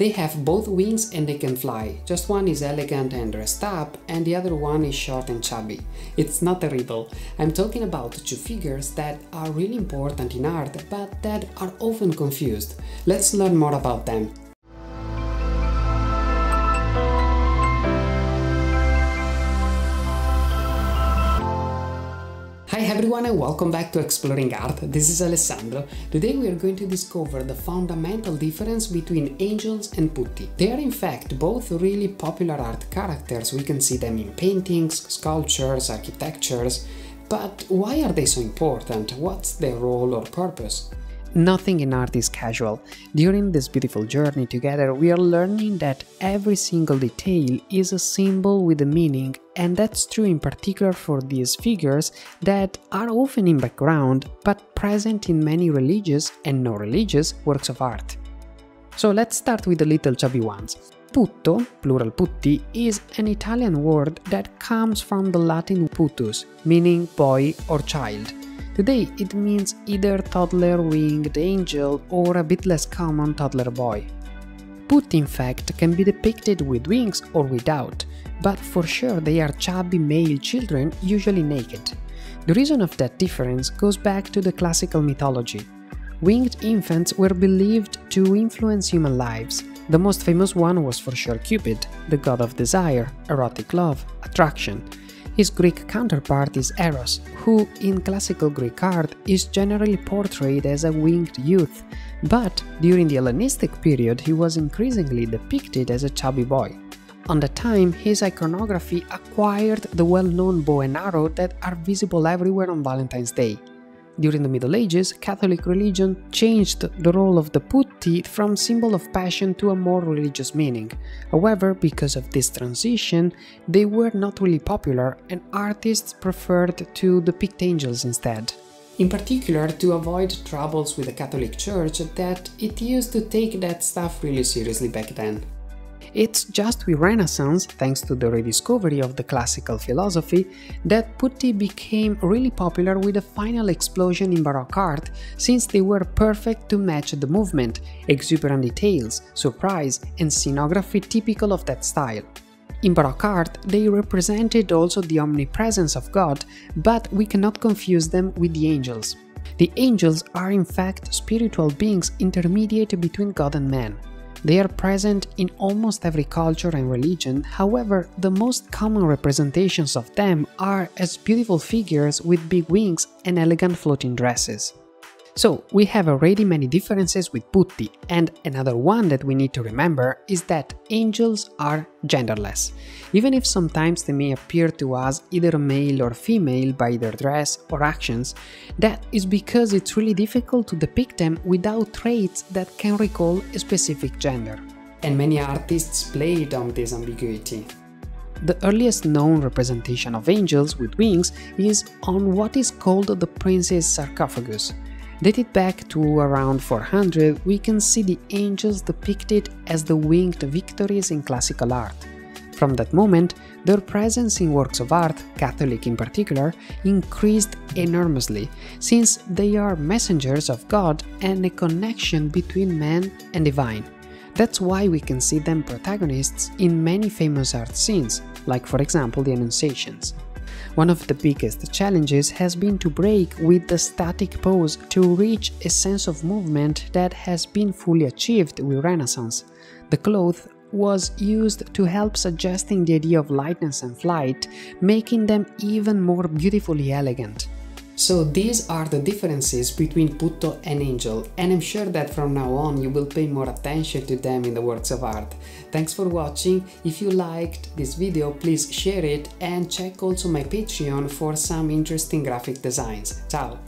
They have both wings and they can fly, just one is elegant and dressed up, and the other one is short and chubby. It's not terrible. I'm talking about two figures that are really important in art, but that are often confused. Let's learn more about them. Everyone and welcome back to Exploring Art. This is Alessandro. Today we are going to discover the fundamental difference between angels and putti. They are in fact both really popular art characters. We can see them in paintings, sculptures, architectures. But why are they so important? What's their role or purpose? Nothing in art is casual. During this beautiful journey together, we are learning that every single detail is a symbol with a meaning, and that's true in particular for these figures that are often in background but present in many religious and non religious works of art. So let's start with the little chubby ones. Putto, plural putti, is an Italian word that comes from the Latin putus, meaning boy or child. Today it means either toddler winged angel or a bit less common toddler boy. Putti in fact can be depicted with wings or without, but for sure they are chubby male children usually naked. The reason of that difference goes back to the classical mythology. Winged infants were believed to influence human lives. The most famous one was for sure Cupid, the god of desire, erotic love, attraction, his Greek counterpart is Eros, who in classical Greek art is generally portrayed as a winged youth, but during the Hellenistic period he was increasingly depicted as a chubby boy. On the time, his iconography acquired the well-known bow and arrow that are visible everywhere on Valentine's Day. During the Middle Ages, Catholic religion changed the role of the putti from symbol of passion to a more religious meaning. However, because of this transition, they were not really popular and artists preferred to depict angels instead. In particular, to avoid troubles with the Catholic Church that it used to take that stuff really seriously back then. It's just with Renaissance, thanks to the rediscovery of the classical philosophy, that putti became really popular with a final explosion in Baroque art, since they were perfect to match the movement, exuberant details, surprise, and scenography typical of that style. In Baroque art, they represented also the omnipresence of God, but we cannot confuse them with the angels. The angels are in fact spiritual beings intermediate between God and man. They are present in almost every culture and religion, however, the most common representations of them are as beautiful figures with big wings and elegant floating dresses. So, we have already many differences with putti, and another one that we need to remember is that angels are genderless. Even if sometimes they may appear to us either male or female by their dress or actions, that is because it's really difficult to depict them without traits that can recall a specific gender. And many artists played on this ambiguity. The earliest known representation of angels with wings is on what is called the Prince's sarcophagus, Dated back to around 400, we can see the angels depicted as the winged victories in classical art. From that moment, their presence in works of art, Catholic in particular, increased enormously, since they are messengers of God and a connection between man and divine. That's why we can see them protagonists in many famous art scenes, like for example the Annunciations. One of the biggest challenges has been to break with the static pose to reach a sense of movement that has been fully achieved with Renaissance. The cloth was used to help suggesting the idea of lightness and flight, making them even more beautifully elegant. So these are the differences between Putto and Angel and I'm sure that from now on you will pay more attention to them in the works of art. Thanks for watching, if you liked this video please share it and check also my Patreon for some interesting graphic designs. Ciao!